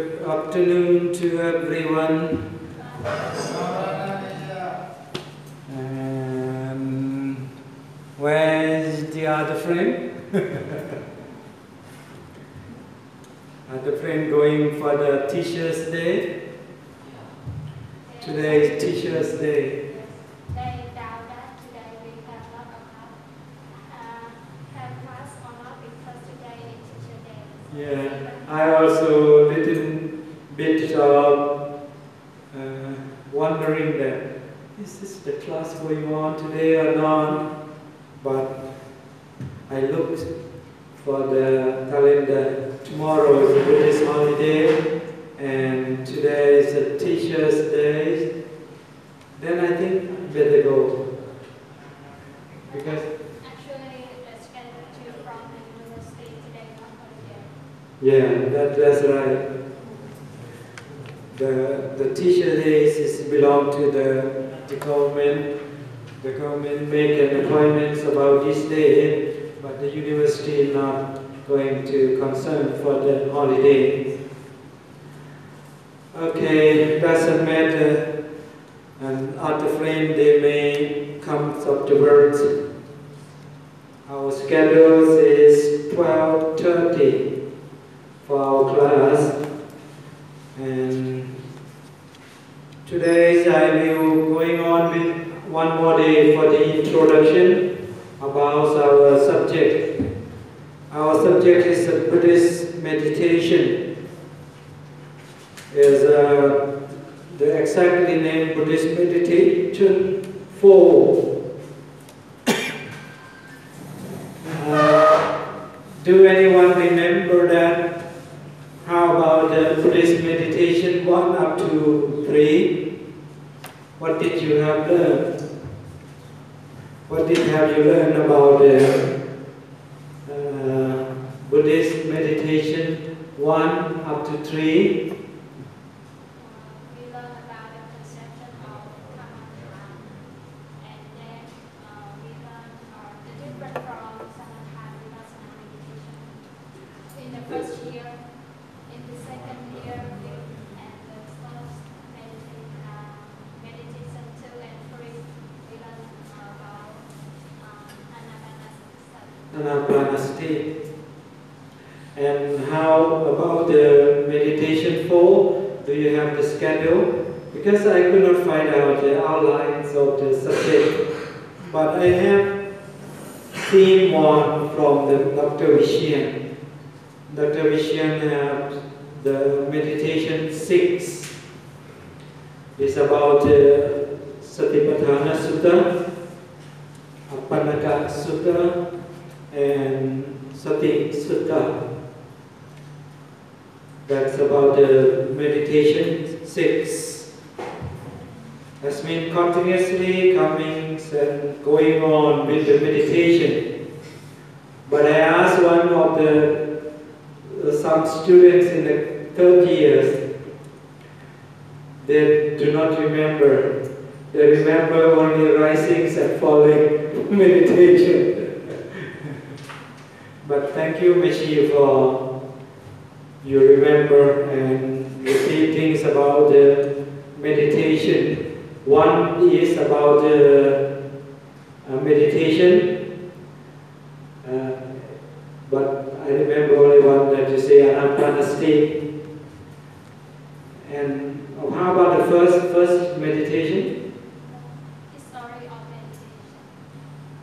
Good afternoon to everyone. Um, where is the other friend? other friend going for the Teachers' Day? Today is Teachers' Day. They doubt that today we have not of class, uh, have class or not because today is teacher day. Yeah, I also little bit of uh, wondering that is this the class going on today or not? But I looked for the calendar. Tomorrow is a Buddhist holiday, and today is a Teacher's Day. Then I think better go because Actually, the schedule to from the university today not holiday. Yeah, that, that's right. The, the teacher days is belong to the, the government. The government make an appointments about this day, but the university is not going to concern for that holiday. Okay, doesn't matter. And other friend they may come afterwards. Our schedule is twelve thirty for our class. And today I will going on with one more day for the introduction about our subject. Our subject is Buddhist meditation. Is uh, the exactly name Buddhist meditation four. Uh, do anyone remember that? How about the Buddhist meditation one up to three? What did you have learned? What did have you learned about the uh, Buddhist meditation one up to three? We learn about the conception of karma dharma, and then uh, we learn uh, the difference from samatha vipassana meditation. In the first year, in the second year, we, and the first meditation, uh, meditation two and three, we learn about um, anapanasati. Anapanasati. And how about the meditation four? Do you have the schedule? Because I could not find out the outlines of the subject, but I have seen one from the Dr. Vishian. Dr. Vishian have the meditation six. It's about uh, Satipatthana Sutta, Apannaka Sutta, and Sati Sutta. That's about the meditation six. That's mean continuously and going on with the meditation. But I asked one of the uh, some students in the third years, they do not remember. They remember only risings and falling meditation. but thank you, Michi, for you remember and repeat things about the meditation. One is about the uh, meditation, uh, but I remember only one that you say anapanasati. And how about the first first meditation? History of meditation.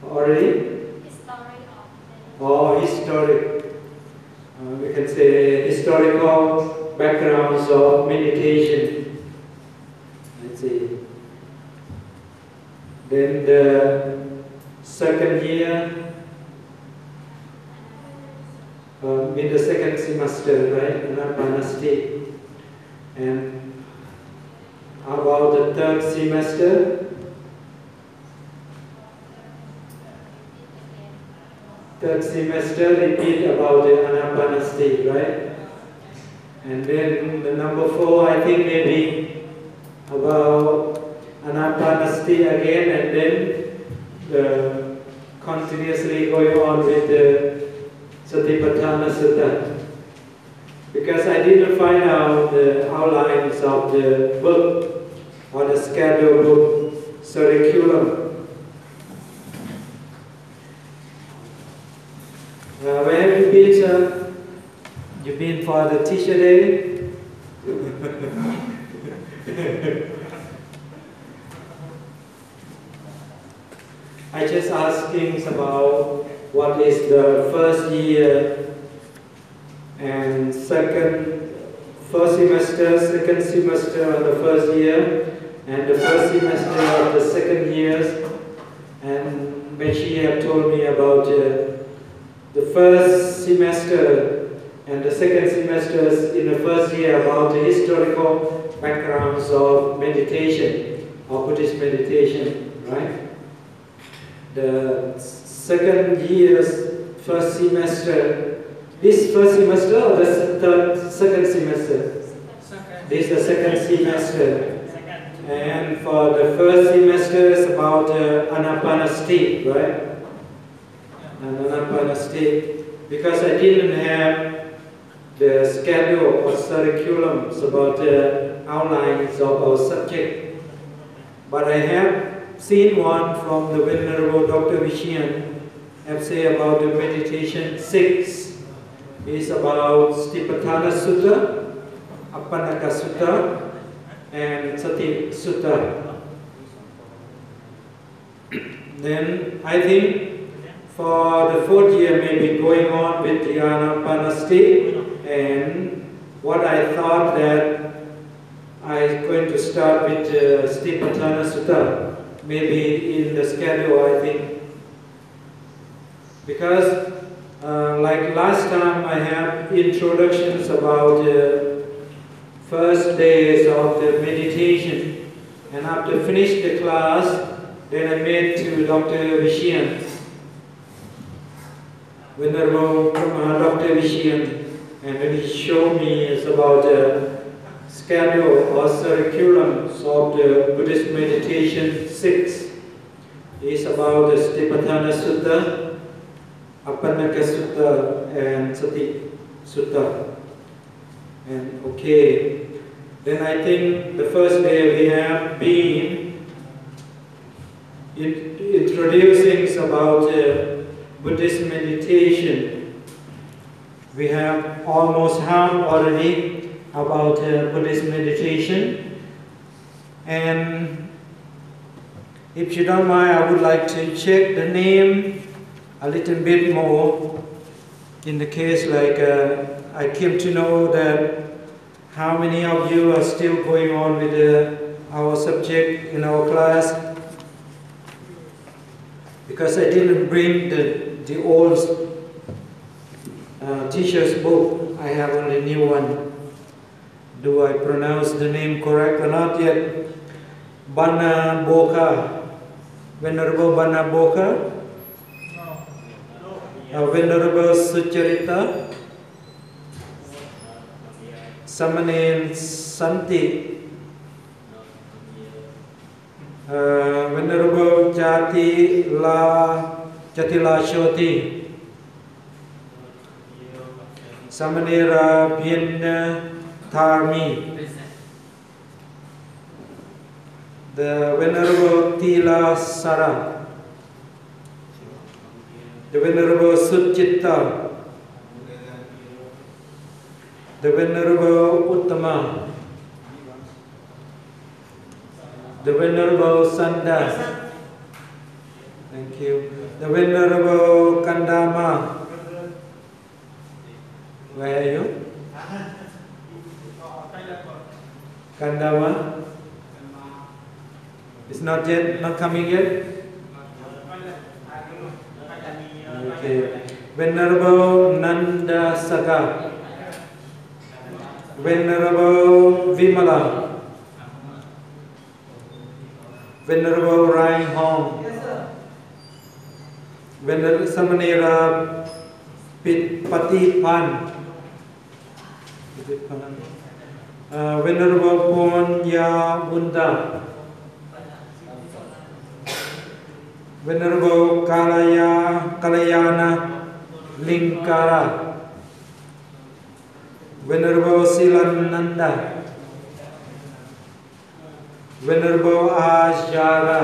Already? History of meditation. or historic, uh, we can say historical backgrounds of meditation. Let's see. Then the second year, uh, in the second semester, right, Anapanasati. And how about the semester? third semester repeat about the anapanasati, right? And then the number four, I think maybe about anapanasati again, and then the continuously going on with the satipatthana sutta. because I didn't find out the outlines of the book or the schedule book curriculum. Uh, where have you been, sir? You been for the teacher day? I just asking about what is the first year and second, first semester, second semester of the first year, and the first semester of the second years. And Mechi have told me about uh, the first semester and the second semesters in the first year about the historical backgrounds of meditation, of Buddhist meditation, right? The second year's first semester, this first semester or the third, second semester? This is the second semester. And for the first semester is about uh, right? And. Because I didn't have the schedule or curriculums about the outlines of our subject. But I have seen one from the Venerable Dr. Vishian have say about the meditation six is about Satipatthana Sutta, Appanaka Sutta, and Sati Sutta. then I think for the fourth year maybe going on with the Anapanasati and what I thought that I'm going to start with uh, Sutta maybe in the schedule I think because uh, like last time I have introductions about the first days of the meditation and after finish the class then I met to Dr. Vishian Venerable uh, Dr. Vishian and then he showed me about the schedule or curriculum of the Buddhist meditation 6 is about the Satipatthana Sutta, Appanaka Sutta and Sati Sutta. And okay, then I think the first day we have been introducing about uh, Buddhist meditation. We have almost half already about uh, Buddhist meditation. And if you don't mind, I would like to check the name a little bit more. In the case like uh, I came to know that how many of you are still going on with uh, our subject in our class because I didn't bring the, the old uh, teacher's book. I have only new one. Do I pronounce the name correct or not yet? Bana Boka. Venerable Bana Boka. Uh, Venerable Sucharita. Samanen Santi. Uh, Venerable Jati La Jatila Shoti. Samanera Bhinnah Tharmi, the Venerable Tila Sara, the Venerable Suchitta, the Venerable Uttama, the Venerable Sanda, thank you, the Venerable Kandama, where are you? Kandama? It's not yet, not coming yet? Okay. Venerable Nanda Saka. Venerable Vimala. Venerable Ryan Hong. Venerable Samanera Patipan. Uh, Venerable Ponya Bunda, Venerable Kalaya Kalayana Linkara, Venerable Silananda, Venerable Ajara,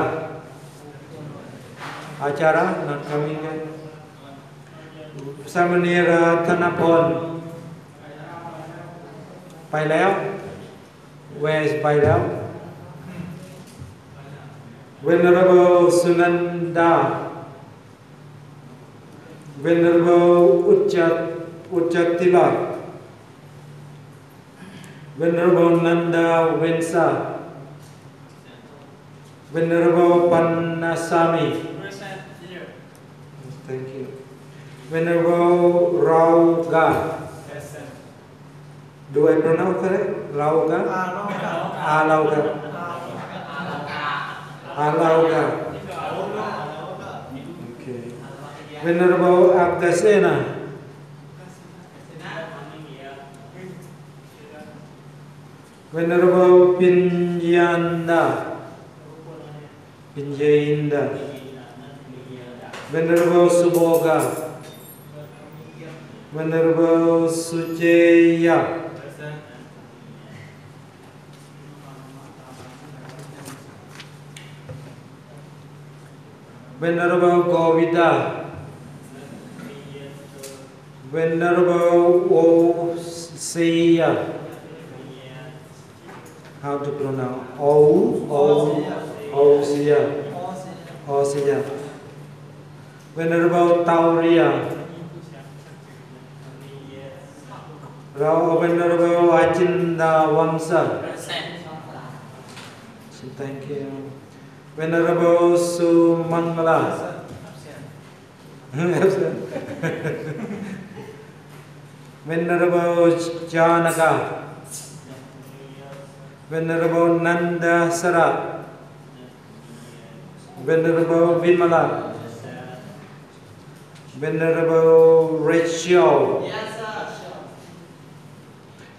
Ajara, not coming yet. Samanera ธนพลไปแล้ว Where is ไปแล้ว Venerable Sunanda Venerable Ujjat Ujjatila Venerable Nanda Vensa Venerable Pannasami Present here. Thank you Venerable Rauga Present. Do I pronounce correct? Ah, rauga? Alauga. Alauga. Okay. Venerable Agdasena. Venerable Pinyanda. Pinyanda. Venerable Suboga. Venerable Sujeya. Venerable Govida. Venerable Oseya. How to pronounce? O, O, Oseya. Oseya. Venerable Tauria. Ra- Venerable Ajinda Wangsa. Thank you. Venerable Sumangala. Venerable Janaka. Venerable Nanda Sara. Venerable Vimala. Venerable Rachel.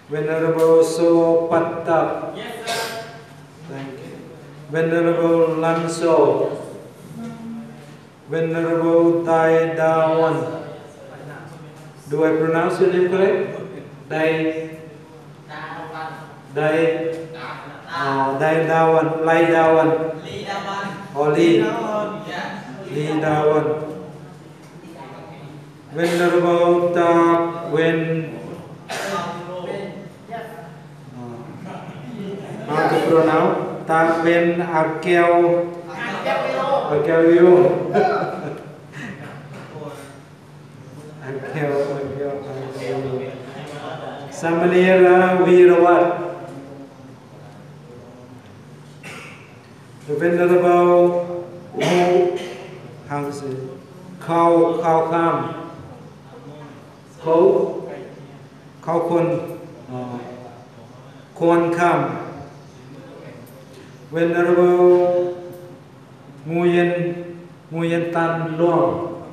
Venerable Sopatta. Thank you. Venerable Lanso. Venerable Daidawan. Do I pronounce your name correct? Dai, Dai, Ờ, uh, that, that one, like that one. Lee that one. when, Lee. Yeah. Lee that one. Ờ, Venerable Tha when how ờ, to pronounce Tha when Akeo Akeo Akeo Akeo Samanera Viravat The Venerable Wu, how is it? Khao, Khao Kham. Khao, Khao Kun, uh, Kwan Kham. Venerable Nguyen, Nguyen Tan Luang.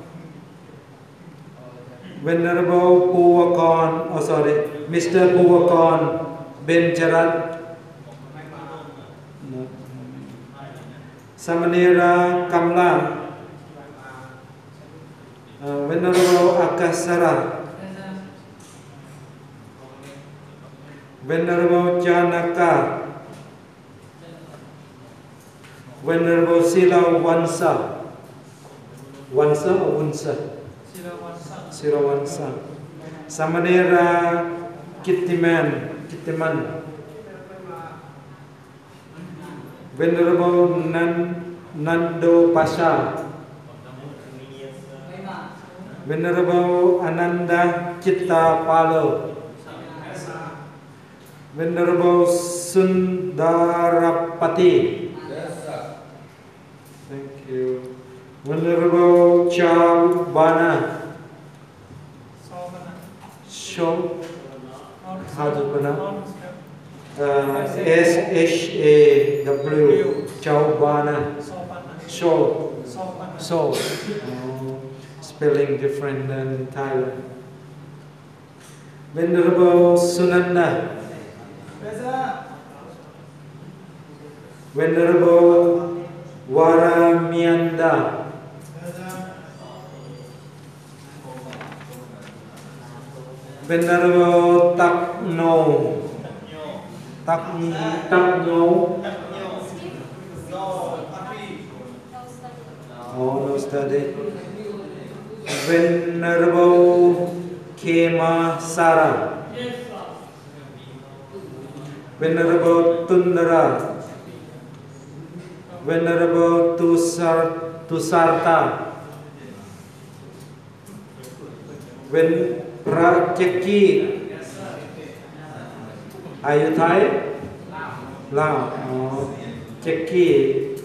Venerable Puwakon, oh sorry, Mr. Puwakon Benjarat Samanera Kamla. Uh, Venerable Akasara. Venerable Janaka. Venerable Sila Wansa. Wansa or Wansa? Sirawansa. Samanera Kittiman. Kittiman. Venerable Nan, Nando Pasha. Venerable Ananda Chitta Palo. Venerable Sundarapati. Thank you. Venerable Chavana. Show. Uh, Uh, S H A W. Chavana. Show. So. Oh, uh, spelling different than Thailand. Venerable Sunanda. Venerable Varamianda. Venerable Tak No. Tak Tak Oh, no study. Venerable Kema Sara. Venerable Tundra. Venerable Tusar Tusarta. When Prajaki. Are you Thai? Lao. Oh. Jackie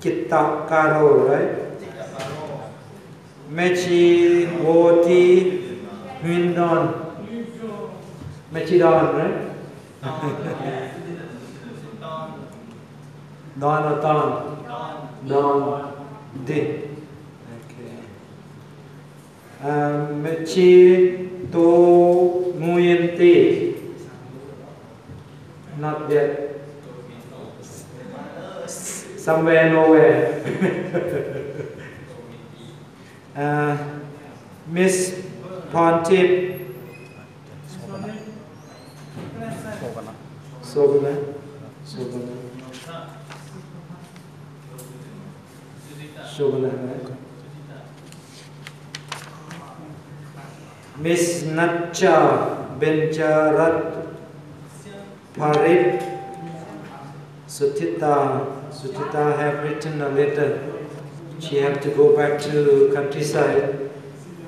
Chitta Karo, right? Mechi Woti Mindon. Mechidon, right? Don or Don? Don. Di. Okay. Um, Mechi To Muyenti. Not yet. Somewhere, nowhere. uh, Miss Pontip. Sobana. Sobana. Sobana. Miss Natcha Benjarat Parit Sutita Sutita have written a letter. She have to go back to countryside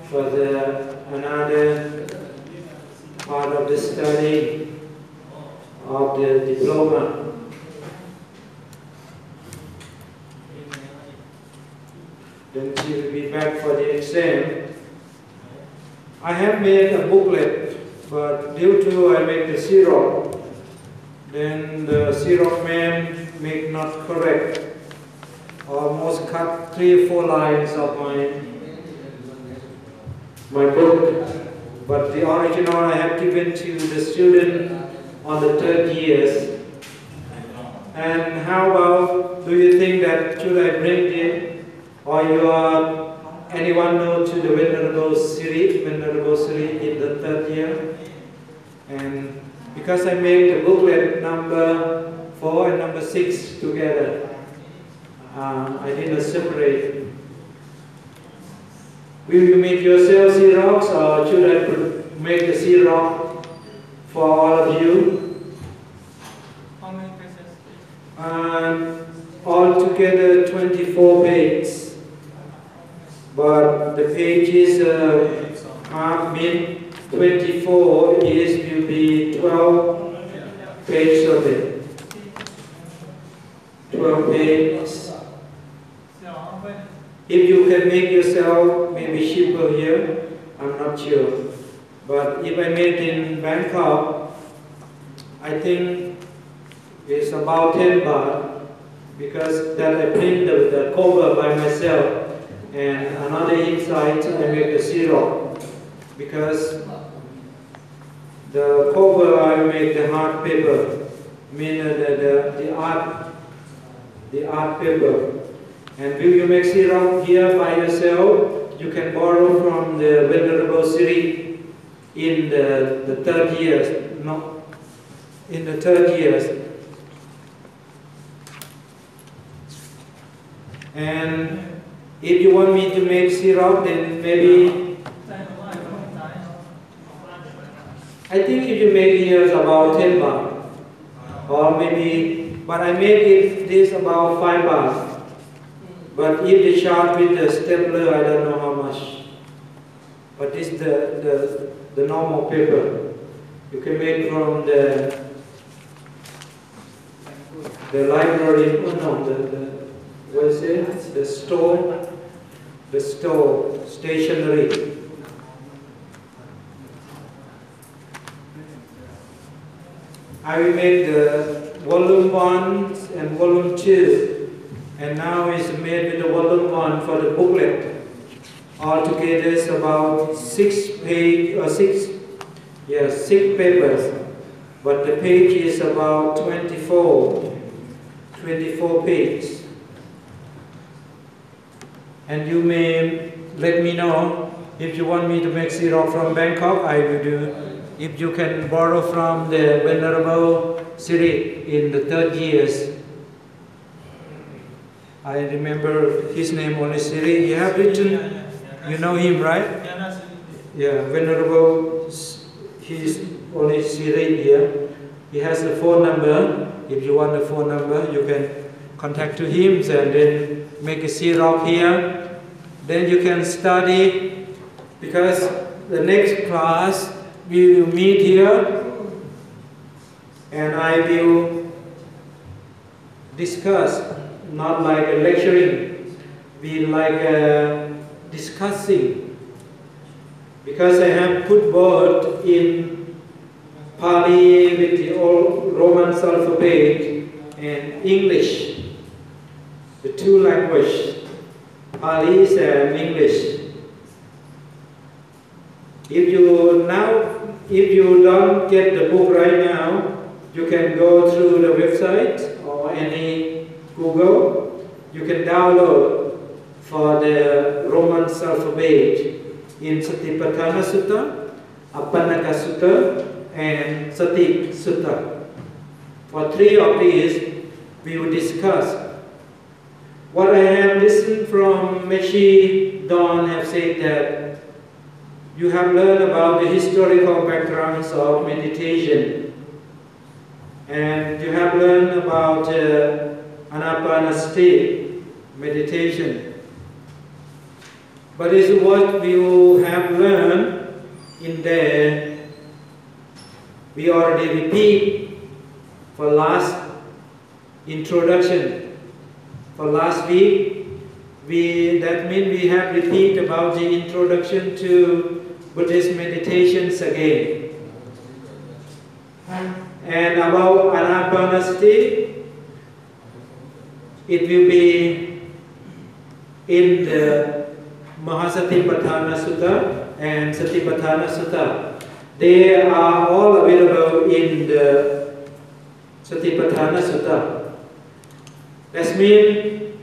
for the another part of the study of the diploma. Then she will be back for the exam. I have made a booklet, but due to I make the syrup, then the syrup man make not correct. Almost cut three or four lines of my my book, but the original I have given to the student on the third years. And how about, do you think that should I bring it, or you are, anyone know to the Venerable Siri, Venerable Siri in the third year? And because I made the booklet number four and number six together, uh, I didn't separate. Will you make yourself Xerox or should I make the Xerox for all of you? How many pages? And altogether 24 pages. But the pages uh, are mean 24 is will be 12 pages of it. 12 pages. If you can make yourself maybe cheaper here, I'm not sure. But if I make in Bangkok, I think it's about 10 baht because that I print the, cover by myself and another inside I make the syrup because the cover I make the hard paper, mean the, the, the art, the art paper. And will you make syrup here by yourself? You can borrow from the Venerable Siri in the, the third years, no, in the third years. And if you want me to make syrup, then maybe, I think if you make is about 10 baht. Or maybe, but I make it this about 5 baht. But if they charge with the stapler, I don't know how much. But this is the, the, the normal paper. You can make from the the library, oh no, the, the what is it? The store, the store, stationery. I will make the volume one and volume two, and now it's made with the volume one for the booklet. Altogether, it's about six page or six, yes, six papers, but the page is about 24, 24 pages. And you may let me know if you want me to make syrup from Bangkok, I will do if you can borrow from the Venerable Siri in the third years. I remember his name only Siri. You have written, you know him, right? Yeah, Venerable, he's only Siri here. He has a phone number. If you want the phone number, you can contact to him and then make a C-Rock here. Then you can study because the next class we will meet here and I will discuss, not like a lecturing, be like a discussing because I have put both in Pali with the old Roman alphabet and English, the two languages, Pali and um, English. If you now, if you don't get the book right now, you can go through the website or any Google. You can download for the Roman alphabet in Satipatthana Sutta, Apannaka Sutta, and Sati Sutta. For three of these, we will discuss. What I have listened from Meshi Don have said that you have learned about the historical backgrounds of meditation, and you have learned about uh, Anapanasati meditation. But is what you have learned in there, we already repeat for last introduction. For last week, we, that means we have repeat about the introduction to Buddhist meditations again. And about Anapanasati, it will be in the Mahasatipatthana Sutta and Satipatthana Sutta. They are all available in the Satipatthana Sutta. That means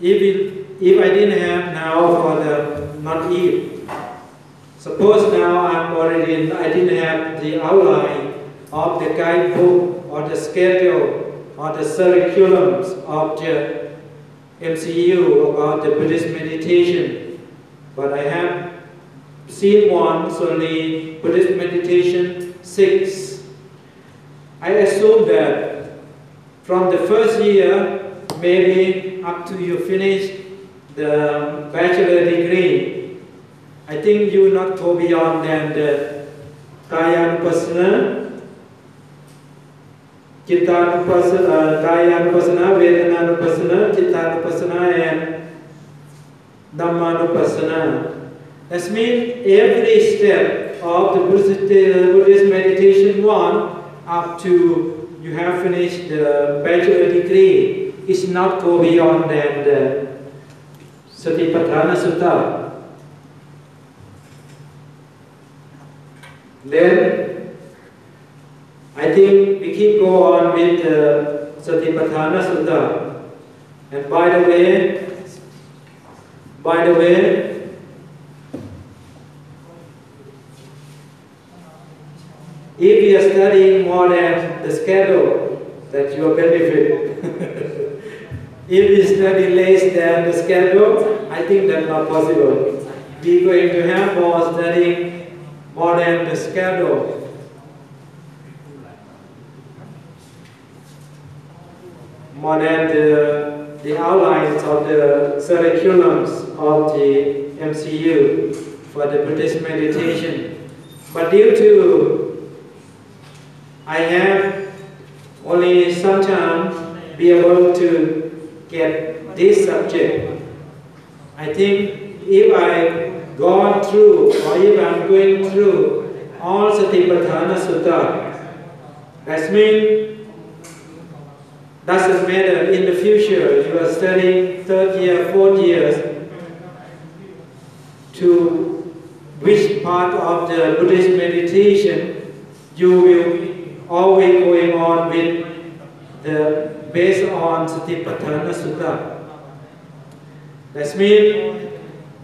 if, it, if I didn't have now for the not if, suppose now I'm already in, I didn't have the outline of the guidebook or the schedule or the curriculums of the MCU about the Buddhist meditation, but I have seen one, only Buddhist meditation 6. I assume that from the first year, maybe up to you finish the bachelor degree, I think you not go beyond than uh, the Kayanupassana, uh, Chittanupassana, Kayanupassana, Vedananupassana, Chittanupassana, and Dhammanupassana. That means every step of the Buddhist, uh, Buddhist meditation one up to you have finished the bachelor degree is not go beyond than uh, the Satipatthana Sutta. Then I think we keep go on with the Satipatthana Sutta. And by the way, by the way, if you are studying more than the schedule, that you your benefit. if you study less than the schedule, I think that's not possible. We're going to have more studying more than the schedule. More than the, the outlines of the curriculums of the MCU for the Buddhist meditation. But due to I have only sometimes be able to get this subject. I think if I gone through or if I'm going through all Satipatthana Sutta, that means doesn't matter in the future you are studying third year, fourth year to which part of the Buddhist meditation you will always going on with the based on Satipatthana Sutta. That means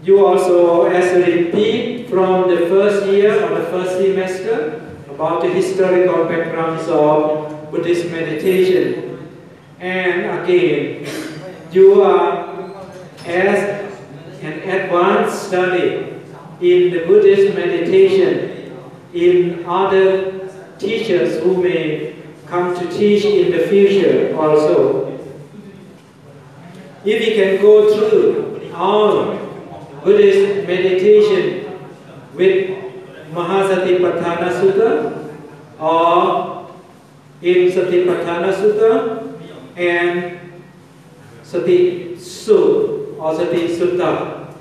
you also as a repeat from the first year or the first semester about the historical backgrounds of Buddhist meditation. And again, you are as an advanced study in the Buddhist meditation in other teachers who may come to teach in the future also. If you can go through all Buddhist meditation with Mahasatipatthana Sutta or in Satipatthana Sutta and Sati Sutta or Sati Sutta.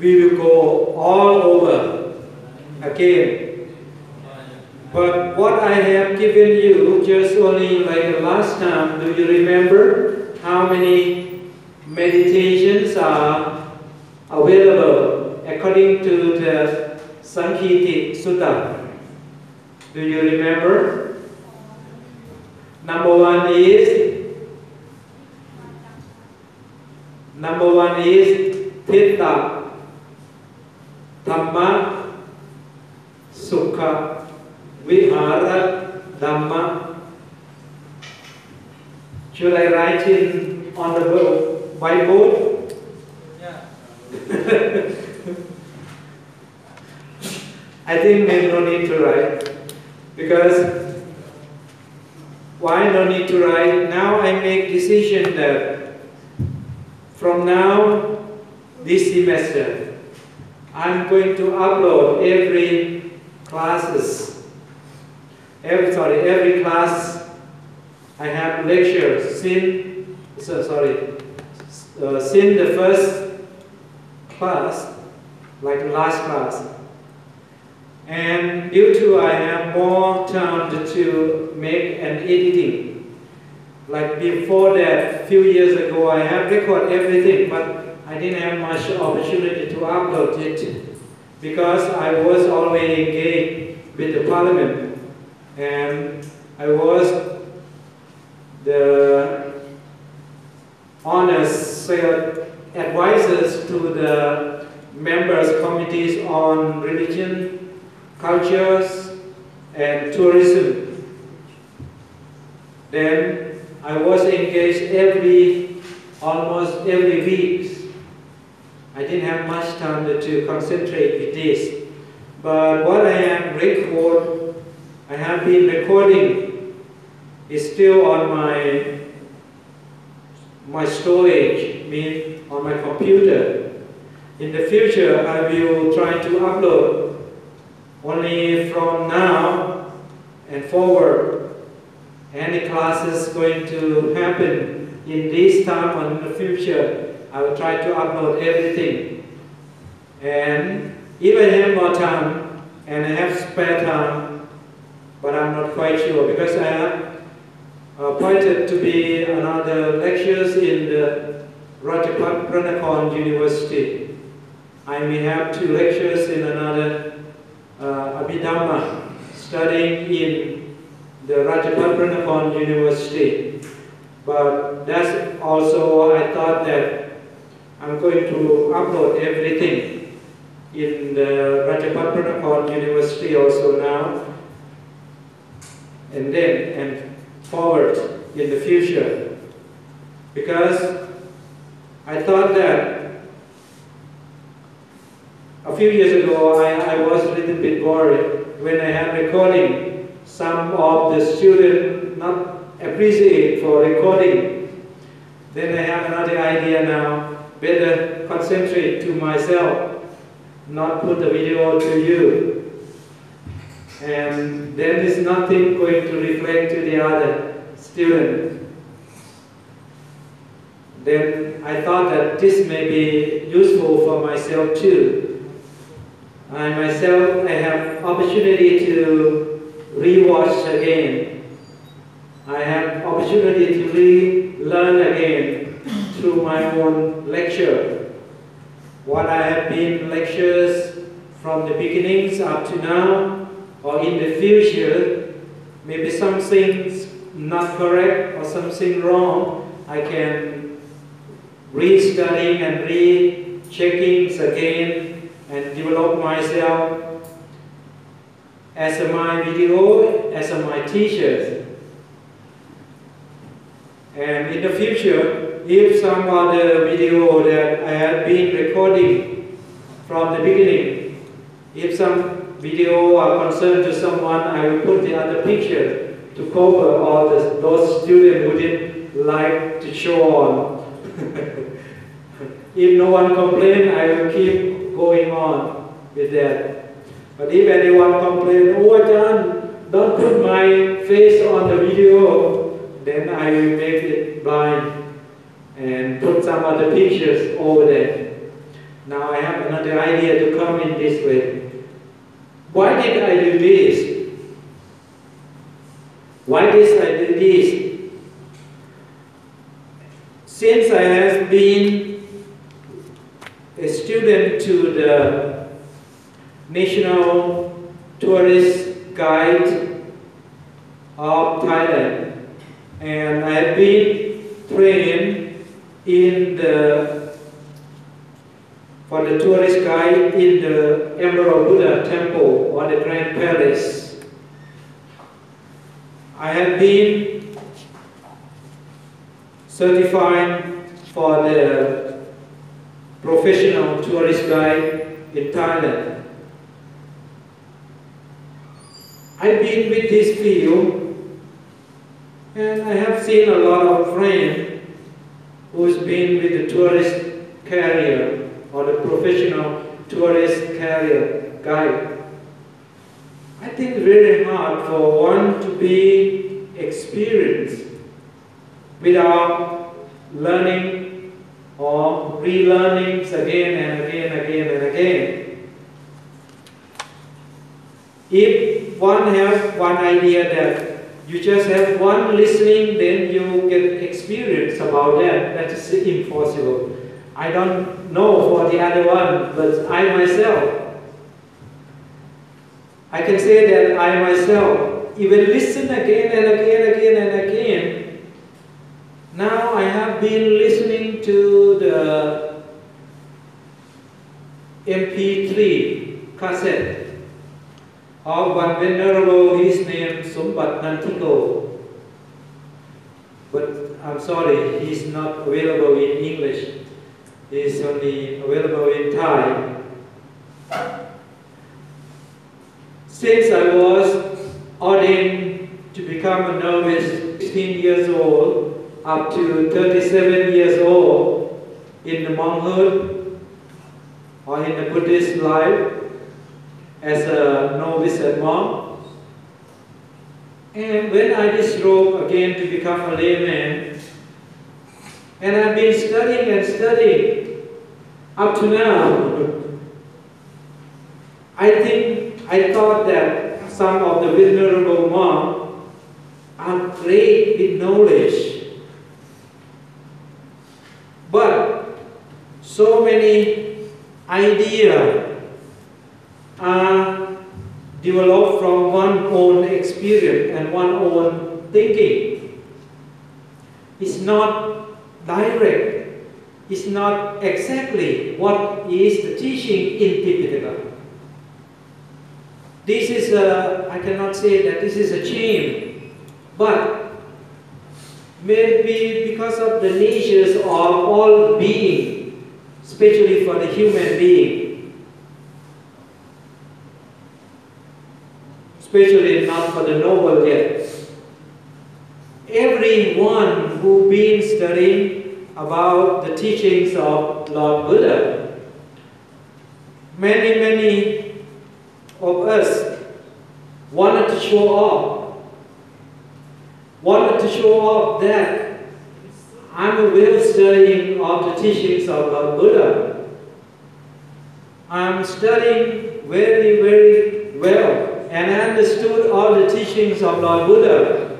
We will go all over again. But what I have given you just only like the last time, do you remember how many meditations are available according to the Sangiti Sutta? Do you remember? Number one is number one is Thitta Dhamma Sukha Vihara Dhamma. Should I write in on the bo- whiteboard? I think maybe no need to write because why no need to write? Now I make decision that from now this semester I'm going to upload every classes. Every sorry, every class I have lectures since so, sorry uh, since the first class, like last class. And due to I have more time to, make an editing. Like before that, few years ago, I have record everything, but I didn't have much opportunity to upload it because I was always engaged with the parliament and I was the honest advisors to the members committees on religion, cultures, and tourism. Then I was engaged every, almost every week. I didn't have much time to, concentrate with this. But what I have record, I have been recording is still on my my storage, mean on my computer. In the future, I will try to upload only from now and forward. Any classes going to happen in this time or in the future, I will try to upload everything. And if I have more time and I have spare time, but I'm not quite sure because I am appointed to be another lectures in the Rajapranakon University. I may have two lectures in another uh, Abhidhamma studying in the Rajapranakon University. But that's also, I thought that I'm going to upload everything in the Rajapranakon University also now. And then, and forward in the future because I thought that a few years ago I, I was a little bit worried when I had recording. Some of the students not appreciate for recording. Then I have another idea now. Better concentrate to myself not put the video to you. And then there's nothing going to reflect to the other student. Then I thought that this may be useful for myself too. I myself, I have opportunity to rewatch again. I have opportunity to relearn again through my own lecture. What I have been lectures from the beginnings up to now, or in the future, maybe something's not correct or something wrong, I can re-studying and re-checking again and develop myself as my video, as my teachers. And in the future, if some other video that I have been recording from the beginning, if some video are concerned to someone, I will put the other picture to cover all the, those students who didn't like to show on. if no one complains, I will keep going on with that. But if anyone complains, oh Ajahn, don't put my face on the video, then I will make it blind and put some other pictures over there. Now I have another idea to come in this way. Why did I do this? Why did I do this? Since I have been a student to the National Tourist Guide of Thailand, and I have been trained in the for the tourist guide in the Emerald Buddha Temple or the Grand Palace. I have been certified for the professional tourist guide in Thailand. I've been with this field and I have seen a lot of friends who's been with the tourist carrier or the professional tourist carrier guide. I think very hard for one to be experienced without learning or relearning again and again and again and again. If one has one idea that you just have one listening, then you get experience about that. That is impossible. I don't know for the other one, but I myself, I can say that I myself even listen again and again, and again and again. Now I have been listening to the MP3 cassette of one venerable, his name Sumbat Nantiko. But I'm sorry, he's not available in English. He's only available in Thai. Since I was ordained to become a novice 16 years old up to 37 years old in the monkhood or in the Buddhist life as a novice and monk. And when I disrobe again to become a layman, and I've been studying and studying up to now, I think I thought that some of the venerable monks are great with knowledge. But so many ideas are developed from one own experience and one own thinking. It's not direct. It's not exactly what is the teaching in Tipitaka. This is a, I cannot say that this is a shame, but maybe because of the natures of all being, especially for the human being, especially not for the noble yet. Everyone who been studying about the teachings of Lord Buddha, many, many of us wanted to show off, wanted to show off that I'm a well studying of the teachings of Lord Buddha. I'm studying very, very well and understood all the teachings of Lord Buddha.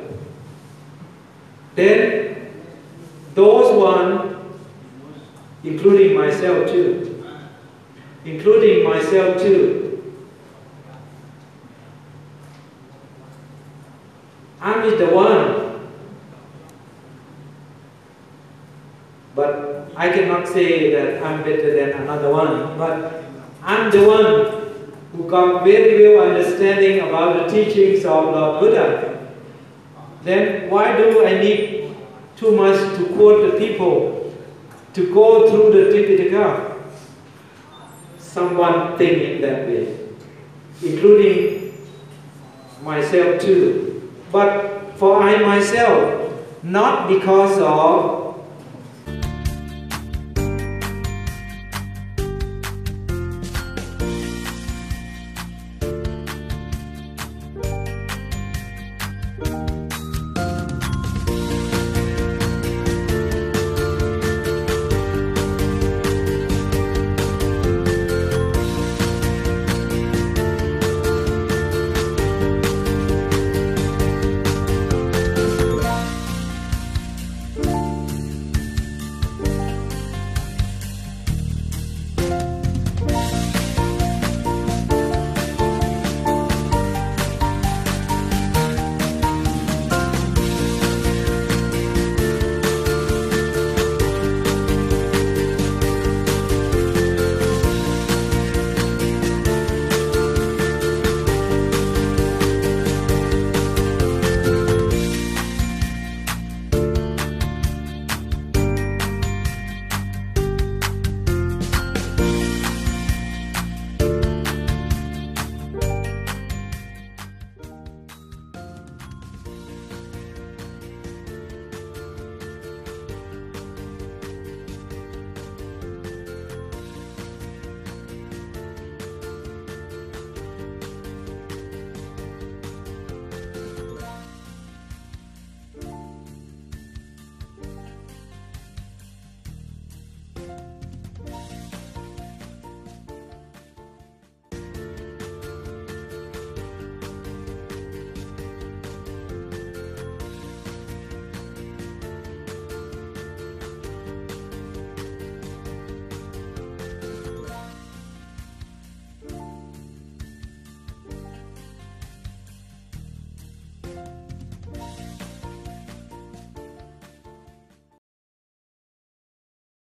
Then those one, including myself too, including myself too, I'm the one. But I cannot say that I'm better than another one. But I'm the one who got very well understanding about the teachings of Lord Buddha, then why do I need too much to quote the people to go through the Tripitaka? Someone think in that way, including myself too. But for I myself, not because of